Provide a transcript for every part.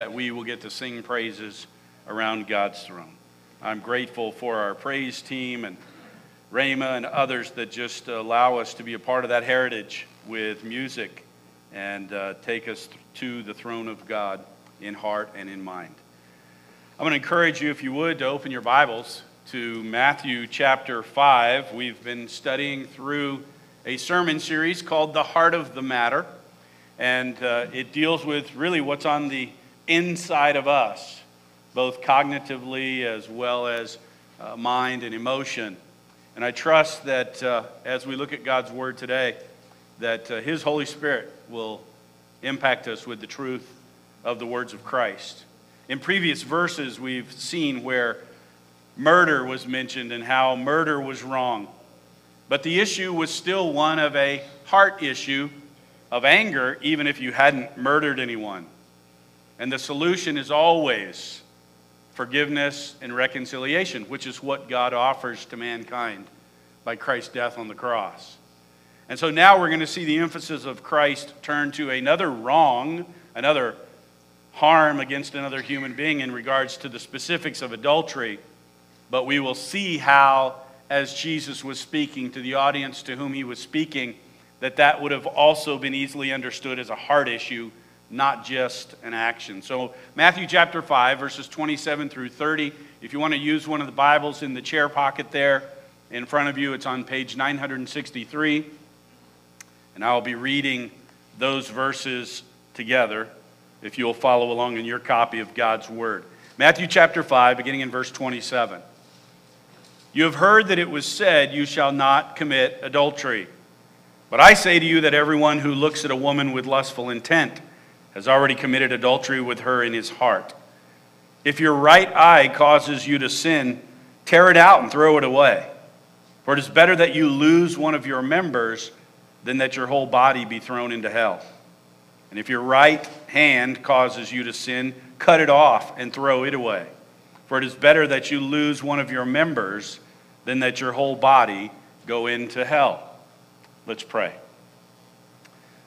that we will get to sing praises around God's throne. I'm grateful for our praise team and Rama and others that just allow us to be a part of that heritage with music and uh, take us to the throne of God in heart and in mind. I'm going to encourage you, if you would, to open your Bibles to Matthew chapter 5. We've been studying through a sermon series called The Heart of the Matter, and uh, it deals with really what's on the inside of us, both cognitively as well as uh, mind and emotion. And I trust that uh, as we look at God's Word today, that uh, His Holy Spirit will impact us with the truth of the words of Christ. In previous verses, we've seen where murder was mentioned and how murder was wrong. But the issue was still one of a heart issue of anger, even if you hadn't murdered anyone. And the solution is always forgiveness and reconciliation, which is what God offers to mankind by Christ's death on the cross. And so now we're going to see the emphasis of Christ turn to another wrong, another harm against another human being in regards to the specifics of adultery. But we will see how, as Jesus was speaking to the audience to whom he was speaking, that that would have also been easily understood as a heart issue not just an action. So, Matthew chapter 5, verses 27 through 30. If you want to use one of the Bibles in the chair pocket there in front of you, it's on page 963. And I'll be reading those verses together if you'll follow along in your copy of God's Word. Matthew chapter 5, beginning in verse 27. You have heard that it was said, You shall not commit adultery. But I say to you that everyone who looks at a woman with lustful intent, has already committed adultery with her in his heart. If your right eye causes you to sin, tear it out and throw it away. For it is better that you lose one of your members than that your whole body be thrown into hell. And if your right hand causes you to sin, cut it off and throw it away. For it is better that you lose one of your members than that your whole body go into hell. Let's pray.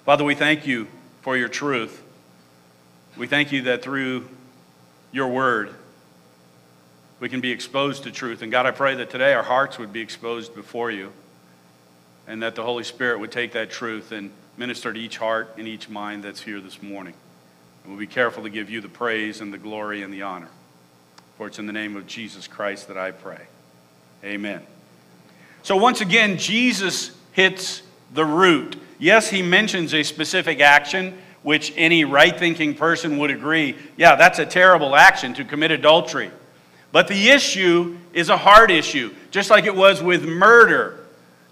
Father, we thank you for your truth. We thank you that through your word, we can be exposed to truth. And God, I pray that today our hearts would be exposed before you and that the Holy Spirit would take that truth and minister to each heart and each mind that's here this morning. And we'll be careful to give you the praise and the glory and the honor. For it's in the name of Jesus Christ that I pray. Amen. So once again, Jesus hits the root. Yes, he mentions a specific action which any right thinking person would agree, yeah, that's a terrible action to commit adultery. But the issue is a hard issue, just like it was with murder.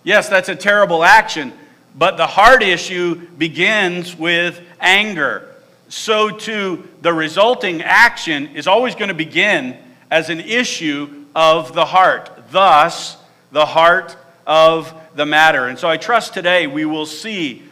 Yes, that's a terrible action, but the hard issue begins with anger. So, too, the resulting action is always going to begin as an issue of the heart. Thus, the heart of the matter. And so I trust today we will see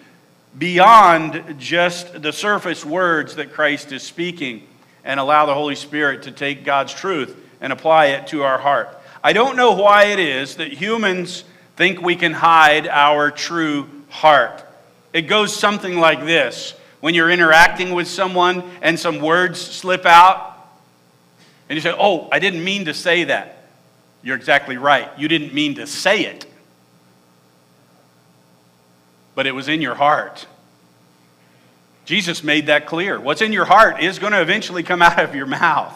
beyond just the surface words that Christ is speaking and allow the Holy Spirit to take God's truth and apply it to our heart. I don't know why it is that humans think we can hide our true heart. It goes something like this when you're interacting with someone and some words slip out, and you say, Oh, I didn't mean to say that. You're exactly right. You didn't mean to say it but it was in your heart. Jesus made that clear. What's in your heart is going to eventually come out of your mouth.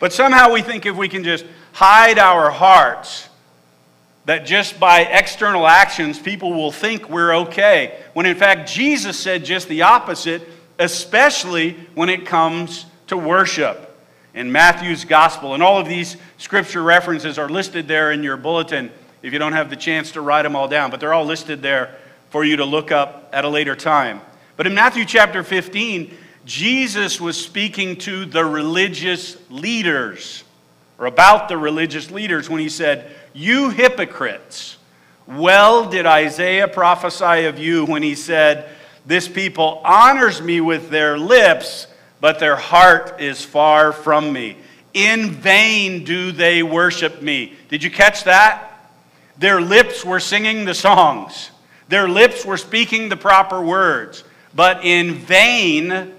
But somehow we think if we can just hide our hearts, that just by external actions, people will think we're okay. When in fact, Jesus said just the opposite, especially when it comes to worship. In Matthew's gospel, and all of these scripture references are listed there in your bulletin if you don't have the chance to write them all down, but they're all listed there for you to look up at a later time. But in Matthew chapter 15, Jesus was speaking to the religious leaders, or about the religious leaders, when he said, You hypocrites, well did Isaiah prophesy of you when he said, This people honors me with their lips, but their heart is far from me. In vain do they worship me. Did you catch that? Their lips were singing the songs. Their lips were speaking the proper words, but in vain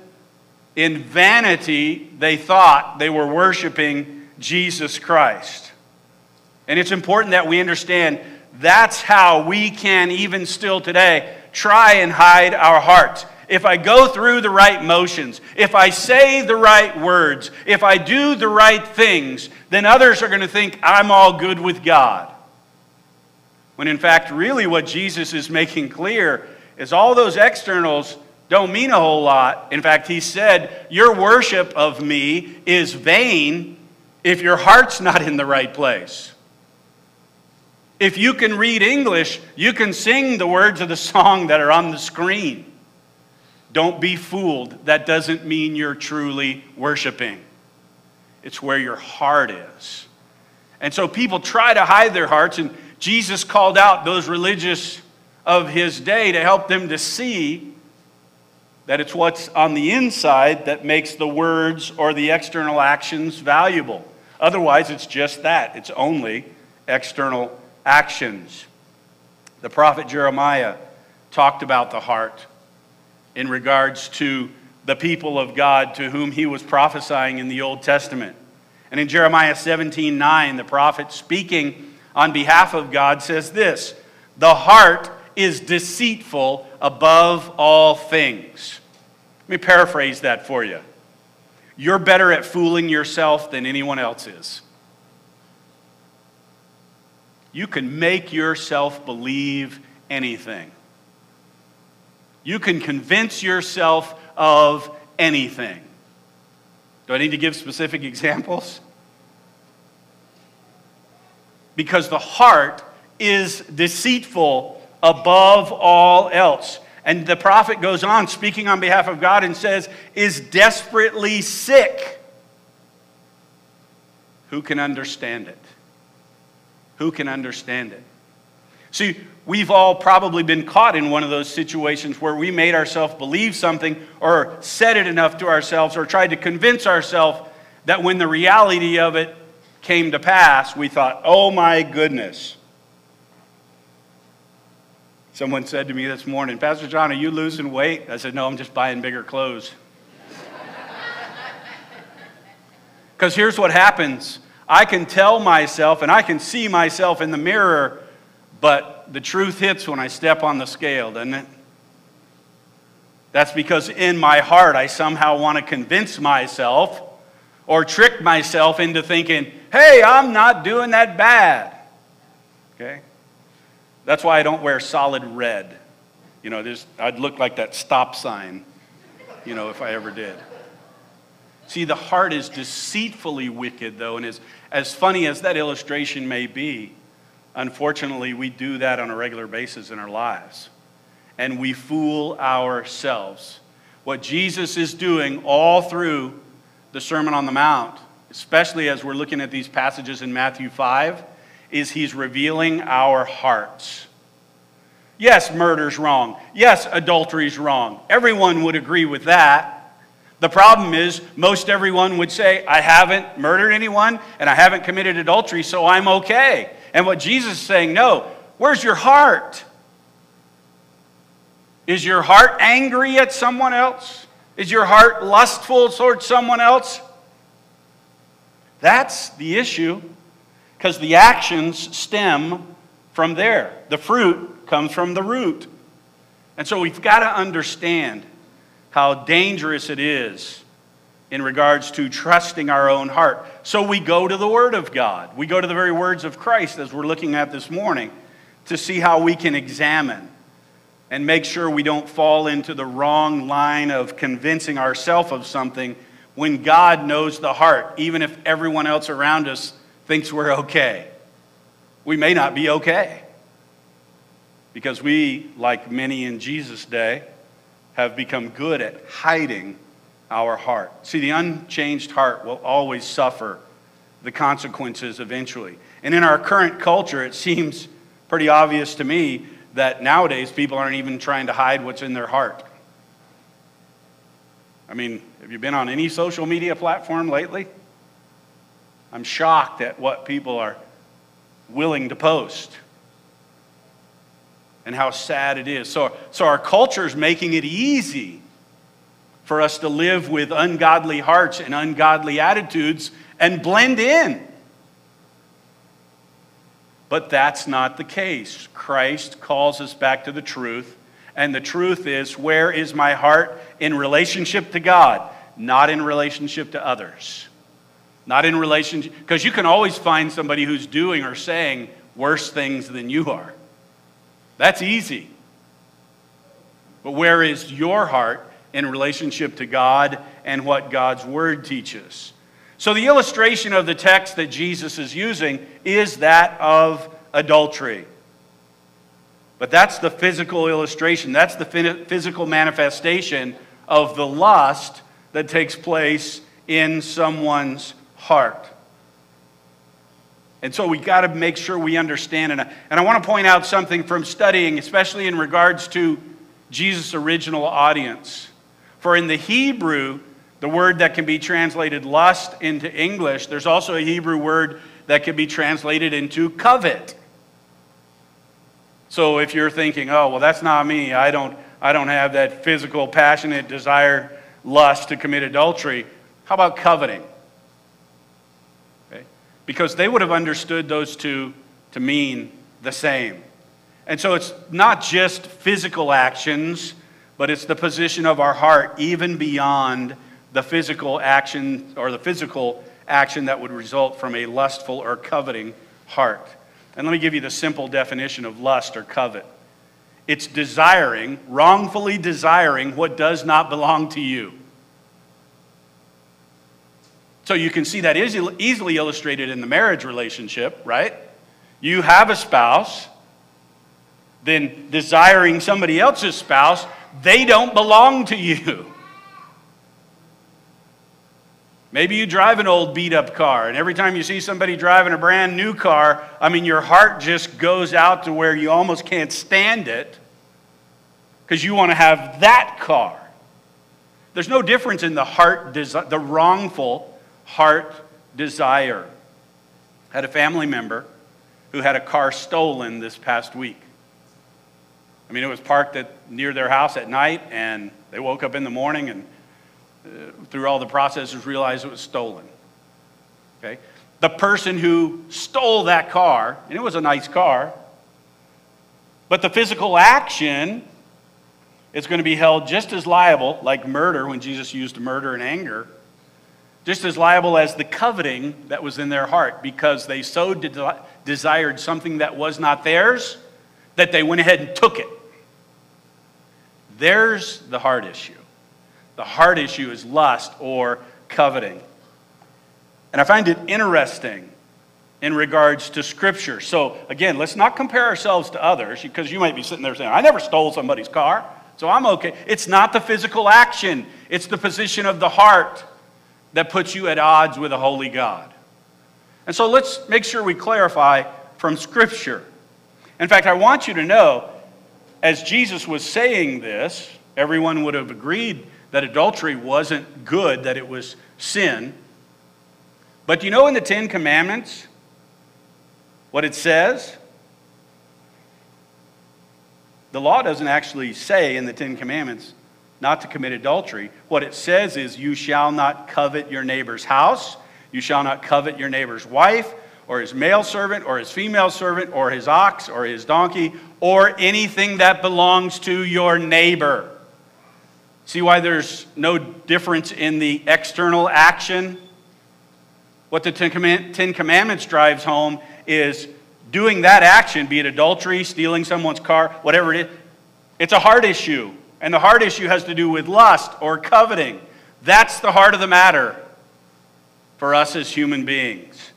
in vanity, they thought they were worshiping Jesus Christ. And it's important that we understand that's how we can, even still today, try and hide our hearts. If I go through the right motions, if I say the right words, if I do the right things, then others are going to think I'm all good with God. When in fact, really what Jesus is making clear is all those externals don't mean a whole lot. In fact, he said, Your worship of me is vain if your heart's not in the right place. If you can read English, you can sing the words of the song that are on the screen. Don't be fooled. That doesn't mean you're truly worshiping, it's where your heart is. And so people try to hide their hearts, and Jesus called out those religious of his day to help them to see that it's what's on the inside that makes the words or the external actions valuable. Otherwise, it's just that it's only external actions. The prophet Jeremiah talked about the heart in regards to the people of God to whom he was prophesying in the Old Testament. And in Jeremiah 17 9, the prophet speaking on behalf of God says this The heart is deceitful above all things. Let me paraphrase that for you. You're better at fooling yourself than anyone else is. You can make yourself believe anything. You can convince yourself of anything. Do I need to give specific examples? Because the heart is deceitful above all else. And the prophet goes on, speaking on behalf of God, and says, is desperately sick. Who can understand it? Who can understand it? See, we've all probably been caught in one of those situations where we made ourselves believe something or said it enough to ourselves or tried to convince ourselves that when the reality of it came to pass, we thought, oh my goodness. Someone said to me this morning, Pastor John, are you losing weight? I said, no, I'm just buying bigger clothes. Because here's what happens I can tell myself and I can see myself in the mirror, but the truth hits when I step on the scale, doesn't it? That's because in my heart I somehow want to convince myself or trick myself into thinking, hey, I'm not doing that bad. Okay? That's why I don't wear solid red. You know, I'd look like that stop sign, you know, if I ever did. See, the heart is deceitfully wicked, though, and as, as funny as that illustration may be, unfortunately, we do that on a regular basis in our lives. And we fool ourselves. What Jesus is doing all through the Sermon on the Mount, especially as we're looking at these passages in Matthew 5, is he's revealing our hearts. Yes, murder's wrong. Yes, adultery's wrong. Everyone would agree with that. The problem is, most everyone would say, I haven't murdered anyone and I haven't committed adultery, so I'm okay. And what Jesus is saying, no, where's your heart? Is your heart angry at someone else? Is your heart lustful towards someone else? That's the issue because the actions stem from there. The fruit comes from the root. And so we've got to understand how dangerous it is in regards to trusting our own heart. So we go to the Word of God. We go to the very words of Christ as we're looking at this morning to see how we can examine and make sure we don't fall into the wrong line of convincing ourselves of something when God knows the heart, even if everyone else around us thinks we're okay. We may not be okay because we, like many in Jesus' day, have become good at hiding our heart. See, the unchanged heart will always suffer the consequences eventually. And in our current culture, it seems pretty obvious to me that nowadays people aren't even trying to hide what's in their heart. I mean, have you been on any social media platform lately? I'm shocked at what people are willing to post and how sad it is. So, so our culture is making it easy for us to live with ungodly hearts and ungodly attitudes and blend in. But that's not the case. Christ calls us back to the truth. And the truth is, where is my heart in relationship to God, not in relationship to others? Not in relationship, because you can always find somebody who's doing or saying worse things than you are. That's easy. But where is your heart in relationship to God and what God's Word teaches? So, the illustration of the text that Jesus is using is that of adultery. But that's the physical illustration, that's the physical manifestation of the lust that takes place in someone's heart. And so we got to make sure we understand. And I, and I want to point out something from studying, especially in regards to Jesus' original audience. For in the Hebrew, the word that can be translated lust into English, there's also a Hebrew word that can be translated into covet. So if you're thinking, oh, well, that's not me, I don't, I don't have that physical, passionate desire, lust to commit adultery, how about coveting? Okay? Because they would have understood those two to mean the same. And so it's not just physical actions, but it's the position of our heart, even beyond the physical action or the physical action that would result from a lustful or coveting heart. And let me give you the simple definition of lust or covet it's desiring, wrongfully desiring what does not belong to you. So you can see that is easily illustrated in the marriage relationship, right? You have a spouse, then desiring somebody else's spouse, they don't belong to you. Maybe you drive an old beat up car, and every time you see somebody driving a brand new car, I mean, your heart just goes out to where you almost can't stand it because you want to have that car. There's no difference in the heart, desi- the wrongful heart desire. I had a family member who had a car stolen this past week. I mean, it was parked at, near their house at night, and they woke up in the morning and Uh, through all the processes, realized it was stolen. Okay? The person who stole that car, and it was a nice car, but the physical action is going to be held just as liable, like murder, when Jesus used murder and anger, just as liable as the coveting that was in their heart because they so de- desired something that was not theirs that they went ahead and took it. There's the heart issue. The heart issue is lust or coveting. And I find it interesting in regards to Scripture. So, again, let's not compare ourselves to others because you might be sitting there saying, I never stole somebody's car, so I'm okay. It's not the physical action, it's the position of the heart that puts you at odds with a holy God. And so let's make sure we clarify from Scripture. In fact, I want you to know, as Jesus was saying this, everyone would have agreed that adultery wasn't good, that it was sin. But do you know in the Ten Commandments what it says? The law doesn't actually say in the Ten Commandments not to commit adultery. What it says is, You shall not covet your neighbor's house, you shall not covet your neighbor's wife, or his male servant, or his female servant, or his ox, or his donkey, or anything that belongs to your neighbor. See why there's no difference in the external action? What the Ten Commandments drives home is doing that action, be it adultery, stealing someone's car, whatever it is, it's a heart issue. And the heart issue has to do with lust or coveting. That's the heart of the matter for us as human beings.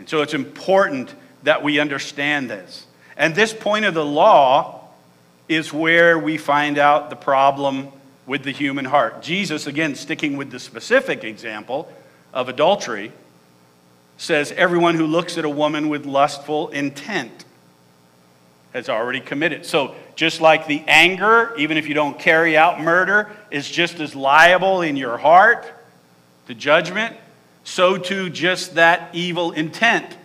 And so it's important that we understand this. And this point of the law is where we find out the problem with the human heart. Jesus, again, sticking with the specific example of adultery, says, Everyone who looks at a woman with lustful intent has already committed. So, just like the anger, even if you don't carry out murder, is just as liable in your heart to judgment, so too just that evil intent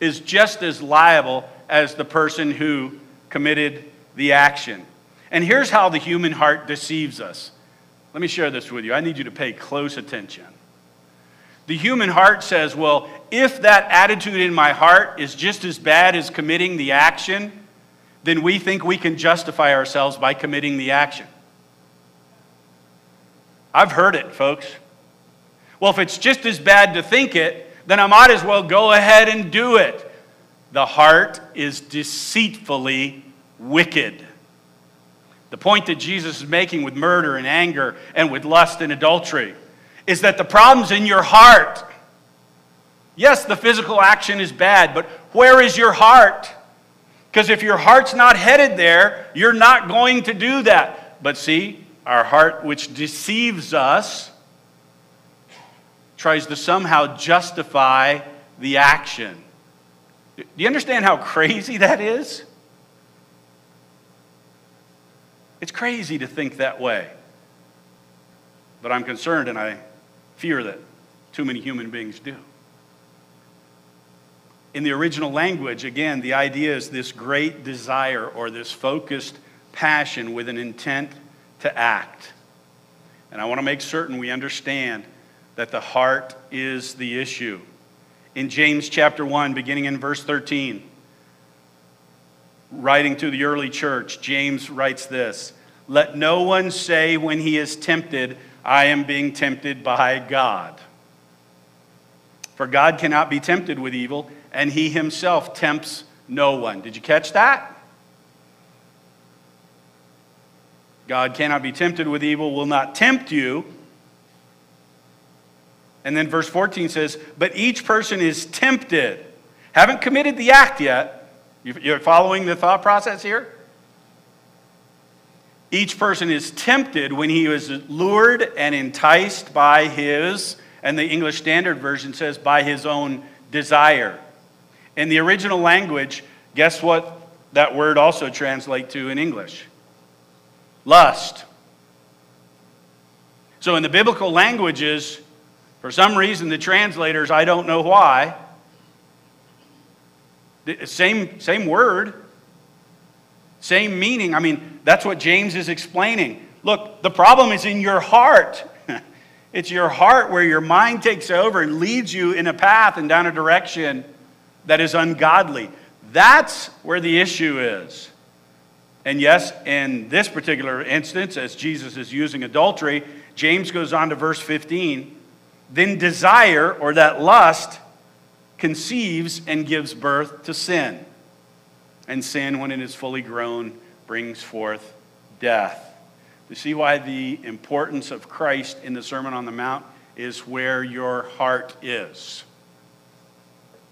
is just as liable as the person who committed the action. And here's how the human heart deceives us Let me share this with you. I need you to pay close attention. The human heart says, well, if that attitude in my heart is just as bad as committing the action, then we think we can justify ourselves by committing the action. I've heard it, folks. Well, if it's just as bad to think it, then I might as well go ahead and do it. The heart is deceitfully wicked. The point that Jesus is making with murder and anger and with lust and adultery is that the problem's in your heart. Yes, the physical action is bad, but where is your heart? Because if your heart's not headed there, you're not going to do that. But see, our heart, which deceives us, tries to somehow justify the action. Do you understand how crazy that is? It's crazy to think that way. But I'm concerned and I fear that too many human beings do. In the original language, again, the idea is this great desire or this focused passion with an intent to act. And I want to make certain we understand that the heart is the issue. In James chapter 1, beginning in verse 13, writing to the early church, James writes this Let no one say when he is tempted, I am being tempted by God. For God cannot be tempted with evil, and he himself tempts no one. Did you catch that? God cannot be tempted with evil, will not tempt you. And then verse 14 says, But each person is tempted. Haven't committed the act yet. You're following the thought process here? Each person is tempted when he is lured and enticed by his, and the English Standard Version says, by his own desire. In the original language, guess what that word also translates to in English? Lust. So in the biblical languages, for some reason, the translators, I don't know why, same, same word, same meaning. I mean, that's what James is explaining. Look, the problem is in your heart. it's your heart where your mind takes over and leads you in a path and down a direction that is ungodly. That's where the issue is. And yes, in this particular instance, as Jesus is using adultery, James goes on to verse 15. Then desire, or that lust, conceives and gives birth to sin and sin, when it is fully grown, brings forth death. You see why the importance of Christ in the Sermon on the Mount is where your heart is.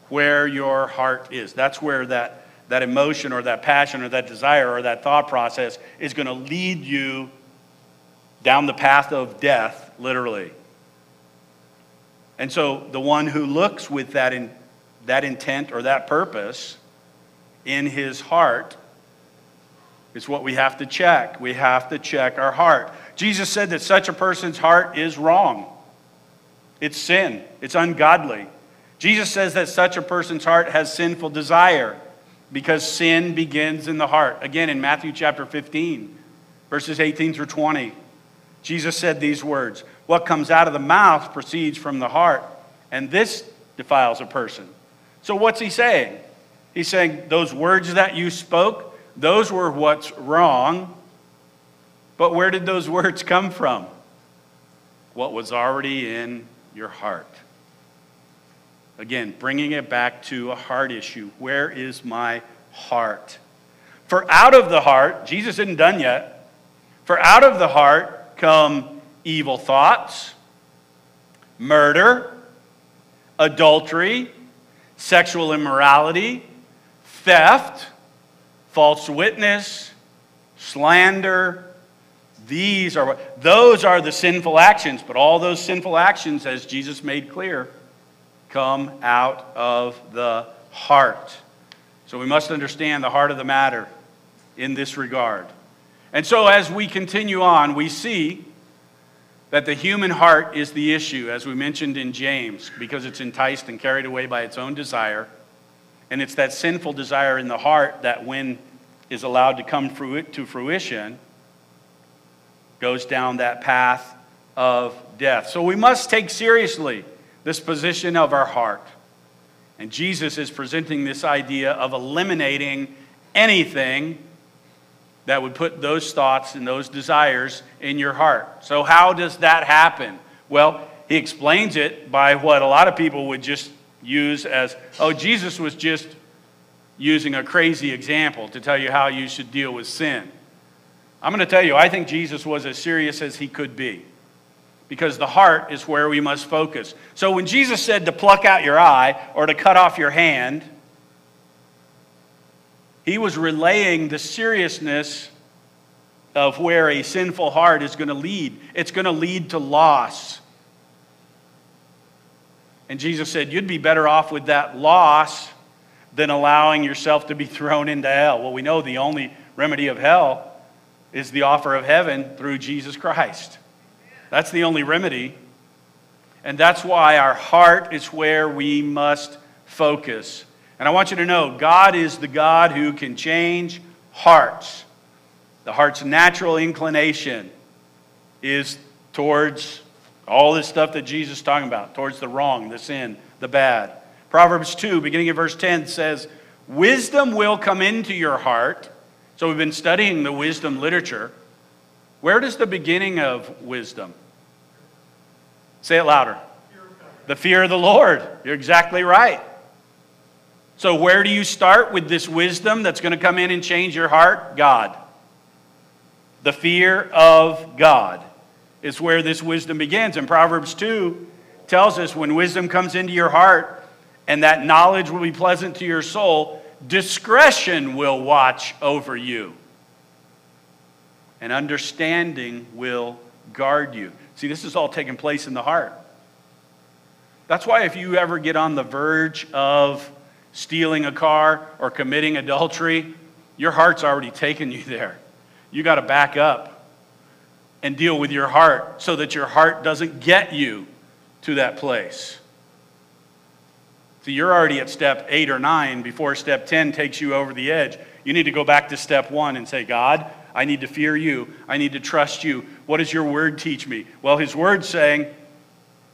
Where your heart is. That's where that, that emotion or that passion or that desire or that thought process is going to lead you down the path of death, literally. And so the one who looks with that, in, that intent or that purpose in his heart is what we have to check. We have to check our heart. Jesus said that such a person's heart is wrong. It's sin. It's ungodly. Jesus says that such a person's heart has sinful desire because sin begins in the heart. Again, in Matthew chapter 15, verses 18 through 20, Jesus said these words What comes out of the mouth proceeds from the heart, and this defiles a person. So, what's he saying? He's saying, Those words that you spoke, those were what's wrong. But where did those words come from? What was already in your heart. Again, bringing it back to a heart issue. Where is my heart? For out of the heart, Jesus isn't done yet. For out of the heart come evil thoughts, murder, adultery, sexual immorality, theft, false witness, slander. These are those are the sinful actions, but all those sinful actions, as Jesus made clear, come out of the heart. So we must understand the heart of the matter in this regard. And so as we continue on, we see that the human heart is the issue, as we mentioned in James, because it's enticed and carried away by its own desire. And it's that sinful desire in the heart that, when is allowed to come to fruition, goes down that path of death. So we must take seriously this position of our heart. And Jesus is presenting this idea of eliminating anything that would put those thoughts and those desires in your heart. So, how does that happen? Well, he explains it by what a lot of people would just use as, oh, Jesus was just using a crazy example to tell you how you should deal with sin. I'm going to tell you, I think Jesus was as serious as he could be because the heart is where we must focus. So when Jesus said to pluck out your eye or to cut off your hand, he was relaying the seriousness of where a sinful heart is going to lead. It's going to lead to loss. And Jesus said, You'd be better off with that loss than allowing yourself to be thrown into hell. Well, we know the only remedy of hell is the offer of heaven through Jesus Christ. That's the only remedy. And that's why our heart is where we must focus. And I want you to know God is the God who can change hearts. The heart's natural inclination is towards all this stuff that Jesus is talking about, towards the wrong, the sin, the bad. Proverbs 2, beginning of verse 10, says, Wisdom will come into your heart so we've been studying the wisdom literature. Where does the beginning of wisdom? Say it louder. The fear of the Lord. You're exactly right. So, where do you start with this wisdom that's going to come in and change your heart? God. The fear of God is where this wisdom begins. And Proverbs 2 tells us when wisdom comes into your heart and that knowledge will be pleasant to your soul, Discretion will watch over you, and understanding will guard you. See, this is all taking place in the heart. That's why, if you ever get on the verge of stealing a car or committing adultery, your heart's already taken you there. You got to back up and deal with your heart so that your heart doesn't get you to that place. So you're already at step eight or nine before step 10 takes you over the edge. You need to go back to step one and say, God, I need to fear you. I need to trust you. What does your word teach me? Well, his word's saying,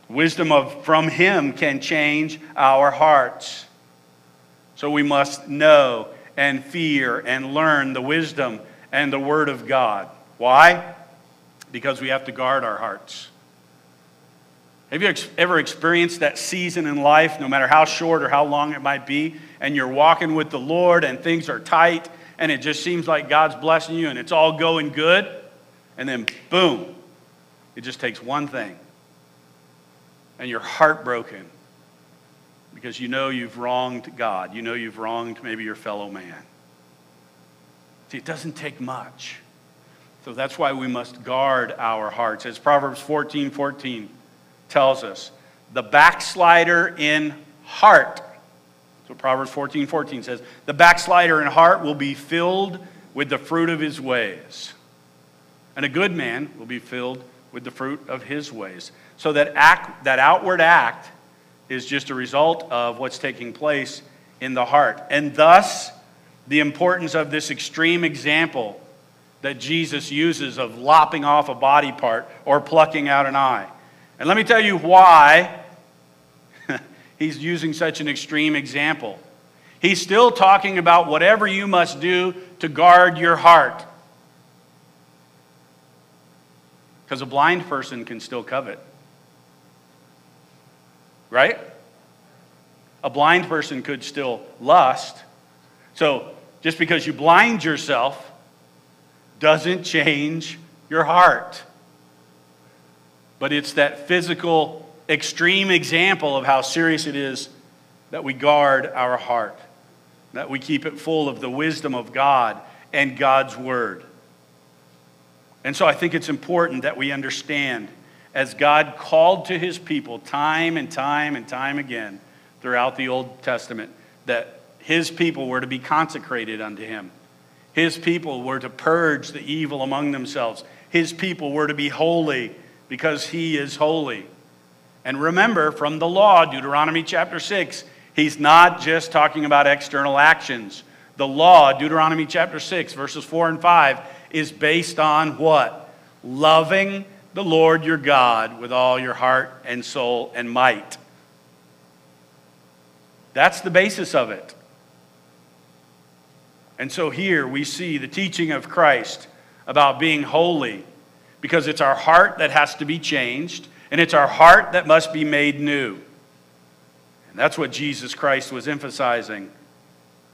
wisdom of, from him can change our hearts. So we must know and fear and learn the wisdom and the word of God. Why? Because we have to guard our hearts. Have you ever experienced that season in life, no matter how short or how long it might be, and you're walking with the Lord and things are tight and it just seems like God's blessing you and it's all going good, and then boom, it just takes one thing and you're heartbroken because you know you've wronged God. You know you've wronged maybe your fellow man. See, it doesn't take much. So that's why we must guard our hearts. As Proverbs 14 14 tells us the backslider in heart. So Proverbs 14 14 says, The backslider in heart will be filled with the fruit of his ways. And a good man will be filled with the fruit of his ways. So that act, that outward act is just a result of what's taking place in the heart. And thus, the importance of this extreme example that Jesus uses of lopping off a body part or plucking out an eye. And let me tell you why he's using such an extreme example. He's still talking about whatever you must do to guard your heart. Because a blind person can still covet. Right? A blind person could still lust. So just because you blind yourself doesn't change your heart but it's that physical, extreme example of how serious it is that we guard our heart, that we keep it full of the wisdom of God and God's Word. And so I think it's important that we understand, as God called to his people time and time and time again throughout the Old Testament, that his people were to be consecrated unto him. His people were to purge the evil among themselves. His people were to be holy because he is holy. And remember from the law, Deuteronomy chapter 6, he's not just talking about external actions. The law, Deuteronomy chapter 6, verses 4 and 5, is based on what? loving the Lord your God with all your heart and soul and might. That's the basis of it. And so here we see the teaching of Christ about being holy because it's our heart that has to be changed and it's our heart that must be made new. And that's what Jesus Christ was emphasizing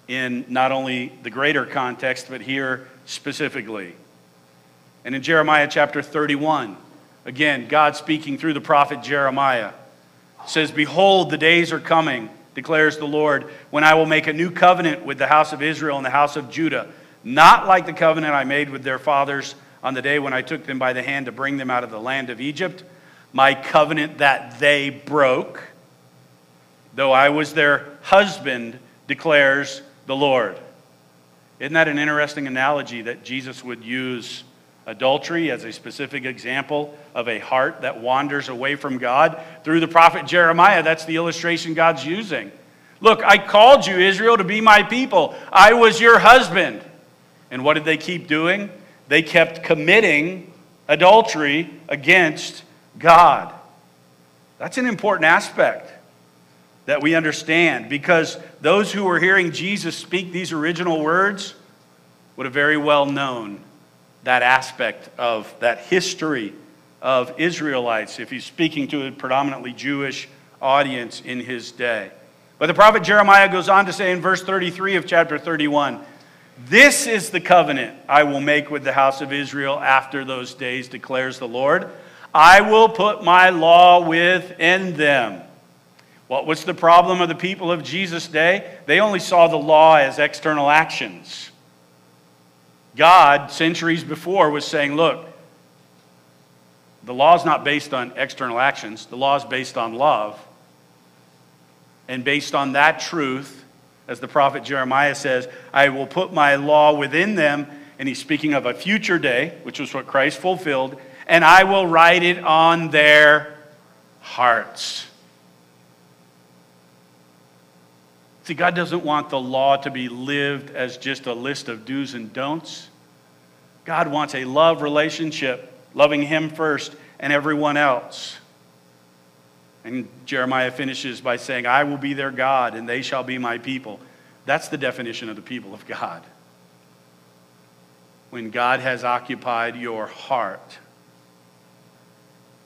in not only the greater context, but here specifically. And in Jeremiah chapter 31, again, God speaking through the prophet Jeremiah says, Behold, the days are coming, declares the Lord, when I will make a new covenant with the house of Israel and the house of Judah, not like the covenant I made with their fathers on the day when I took them by the hand to bring them out of the land of Egypt, my covenant that they broke, though I was their husband, declares the Lord. Isn't that an interesting analogy that Jesus would use adultery as a specific example of a heart that wanders away from God? Through the prophet Jeremiah, that's the illustration God's using. Look, I called you, Israel, to be my people. I was your husband. And what did they keep doing? They kept committing adultery against God. That's an important aspect that we understand because those who were hearing Jesus speak these original words would have very well known that aspect of that history of Israelites if he's speaking to a predominantly Jewish audience in his day. But the prophet Jeremiah goes on to say in verse 33 of chapter 31 This is the covenant I will make with the house of Israel after those days, declares the Lord. I will put my law within them what was the problem of the people of Jesus' day? They only saw the law as external actions. God, centuries before, was saying, look, the law is not based on external actions, the law is based on love. And based on that truth, as the prophet Jeremiah says, I will put my law within them. And he's speaking of a future day, which was what Christ fulfilled, and I will write it on their hearts. See, God doesn't want the law to be lived as just a list of do's and don'ts. God wants a love relationship, loving Him first and everyone else. And Jeremiah finishes by saying, I will be their God and they shall be my people. That's the definition of the people of God. When God has occupied your heart.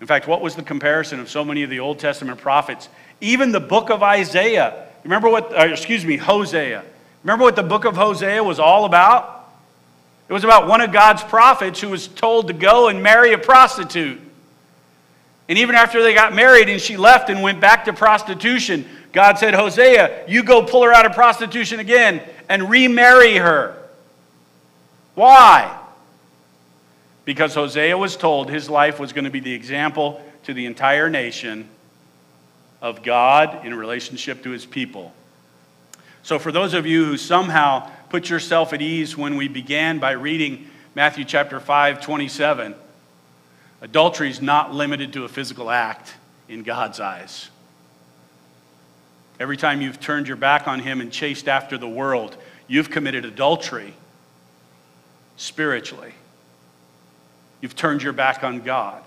In fact, what was the comparison of so many of the Old Testament prophets? Even the book of Isaiah Remember what, uh, excuse me, Hosea. Remember what the book of Hosea was all about? It was about one of God's prophets who was told to go and marry a prostitute. And even after they got married and she left and went back to prostitution, God said, Hosea, you go pull her out of prostitution again and remarry her. Why? Because Hosea was told his life was going to be the example to the entire nation of God in relationship to his people. So, for those of you who somehow put yourself at ease when we began by reading Matthew chapter 5, 27, adultery is not limited to a physical act in God's eyes. Every time you've turned your back on him and chased after the world, you've committed adultery spiritually. You've turned your back on God,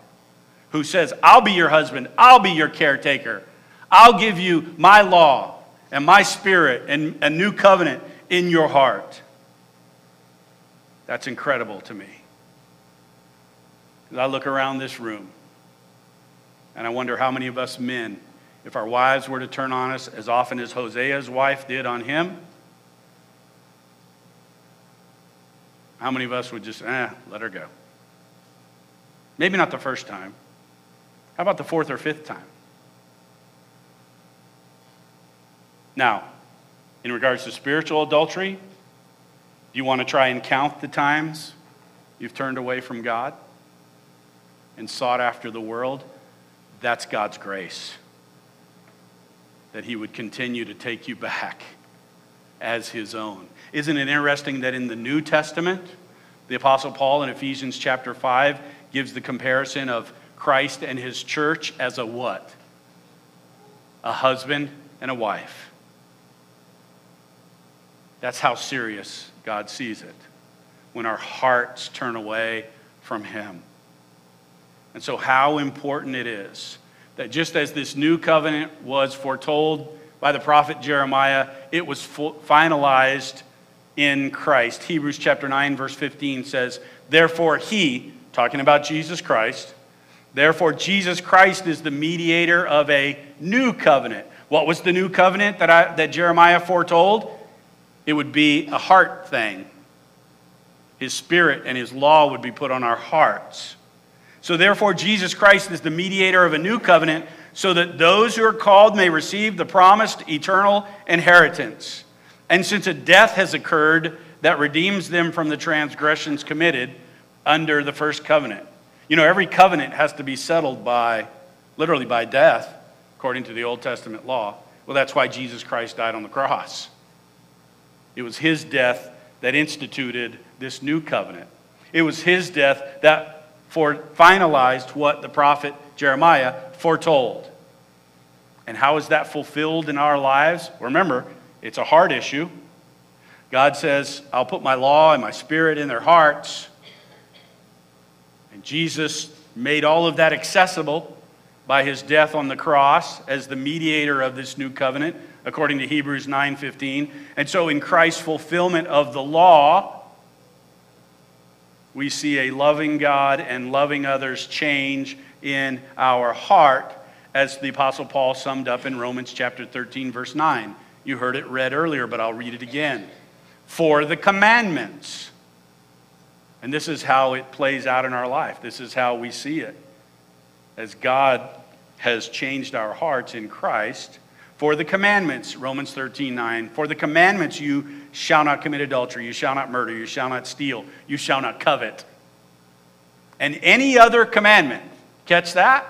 who says, I'll be your husband, I'll be your caretaker. I'll give you my law and my spirit and a new covenant in your heart. That's incredible to me. As I look around this room and I wonder how many of us men, if our wives were to turn on us as often as Hosea's wife did on him, how many of us would just, eh, let her go? Maybe not the first time. How about the fourth or fifth time? Now, in regards to spiritual adultery, do you want to try and count the times you've turned away from God and sought after the world? That's God's grace. That He would continue to take you back as His own. Isn't it interesting that in the New Testament, the Apostle Paul in Ephesians chapter 5 gives the comparison of Christ and His church as a what? A husband and a wife. That's how serious God sees it when our hearts turn away from Him. And so, how important it is that just as this new covenant was foretold by the prophet Jeremiah, it was finalized in Christ. Hebrews chapter 9, verse 15 says, Therefore, he, talking about Jesus Christ, therefore, Jesus Christ is the mediator of a new covenant. What was the new covenant that, I, that Jeremiah foretold? It would be a heart thing. His spirit and his law would be put on our hearts. So, therefore, Jesus Christ is the mediator of a new covenant so that those who are called may receive the promised eternal inheritance. And since a death has occurred that redeems them from the transgressions committed under the first covenant. You know, every covenant has to be settled by, literally by death, according to the Old Testament law. Well, that's why Jesus Christ died on the cross. It was his death that instituted this new covenant. It was his death that for finalized what the prophet Jeremiah foretold. And how is that fulfilled in our lives? Remember, it's a heart issue. God says, I'll put my law and my spirit in their hearts. And Jesus made all of that accessible by his death on the cross as the mediator of this new covenant according to Hebrews 9:15. And so in Christ's fulfillment of the law, we see a loving God and loving others change in our heart as the apostle Paul summed up in Romans chapter 13 verse 9. You heard it read earlier, but I'll read it again. For the commandments. And this is how it plays out in our life. This is how we see it. As God has changed our hearts in Christ, for the commandments, Romans 13, 9, for the commandments you shall not commit adultery, you shall not murder, you shall not steal, you shall not covet. And any other commandment, catch that?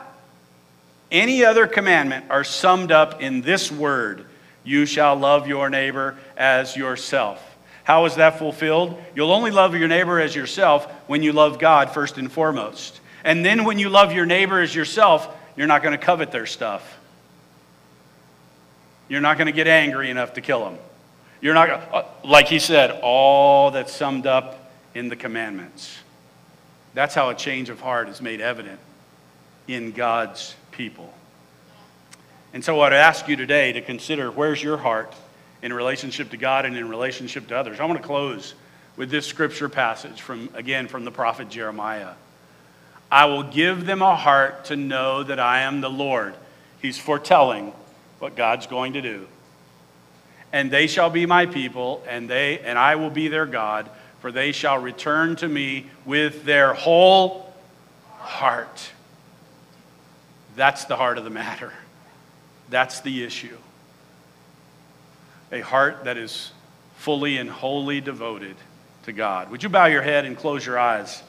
Any other commandment are summed up in this word you shall love your neighbor as yourself. How is that fulfilled? You'll only love your neighbor as yourself when you love God first and foremost. And then when you love your neighbor as yourself, you're not going to covet their stuff. You're not going to get angry enough to kill them. You're not, uh, like he said, all that's summed up in the commandments. That's how a change of heart is made evident in God's people. And so I'd ask you today to consider where's your heart in relationship to God and in relationship to others. I want to close with this scripture passage from, again, from the prophet Jeremiah. I will give them a heart to know that I am the Lord. He's foretelling what God's going to do. And they shall be my people, and they and I will be their God, for they shall return to me with their whole heart. That's the heart of the matter. That's the issue. A heart that is fully and wholly devoted to God. Would you bow your head and close your eyes?